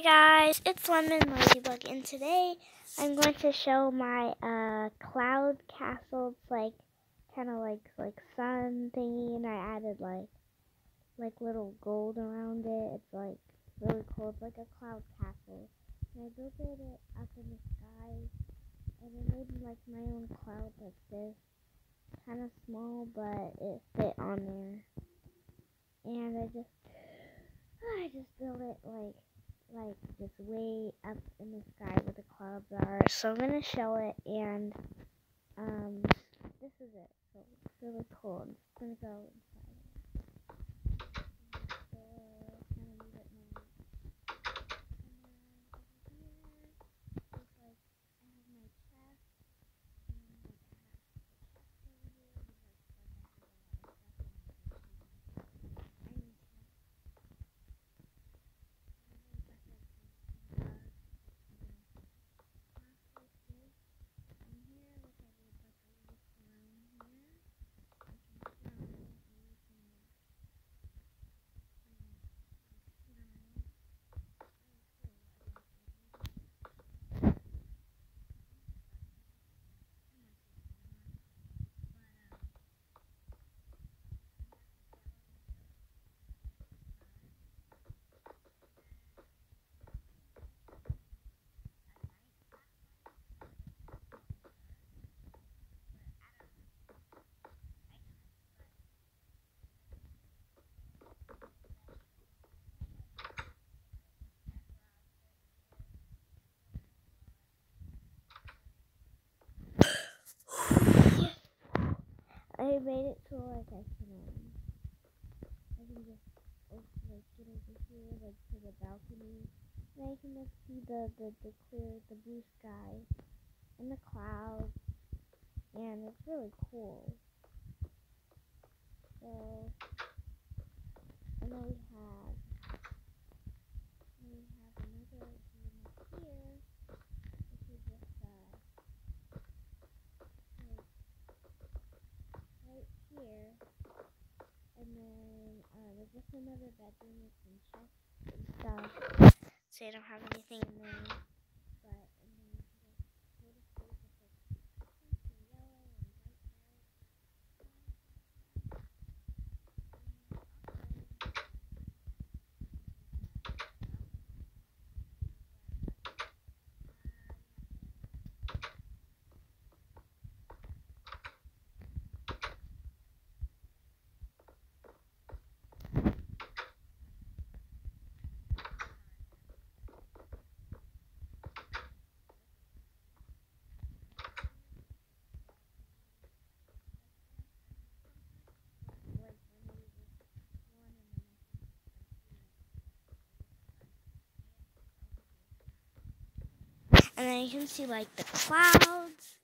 Hey guys, it's Lemon Ladybug, and today I'm going to show my uh, cloud castle. It's like kind of like like sun thingy, and I added like like little gold around it. It's like really cool. It's like a cloud castle, and I built it up in the sky, and I made like my own cloud like this, kind of small, but it fit on there, and I just I just built it like like just way up in the sky where the clouds are. So I'm gonna show it and um this is it. So it's really cool. I'm gonna go I made it so like I can um, I can just oh, like get over here like to the balcony and I can like see the, the, the clear the blue sky and the clouds and it's really cool. So then we have another room up here which is just uh right here. And then just another bedroom some stuff. So I don't have anything in there. But and then there's little space with like pink and yellow and white like when we just one and then and then you can see like the clouds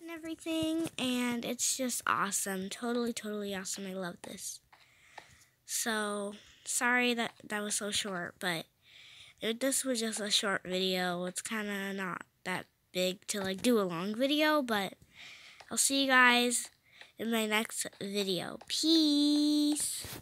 and everything and it's just awesome. Totally totally awesome. I love this. So sorry that that was so short but it, this was just a short video it's kind of not that big to like do a long video but i'll see you guys in my next video. Peace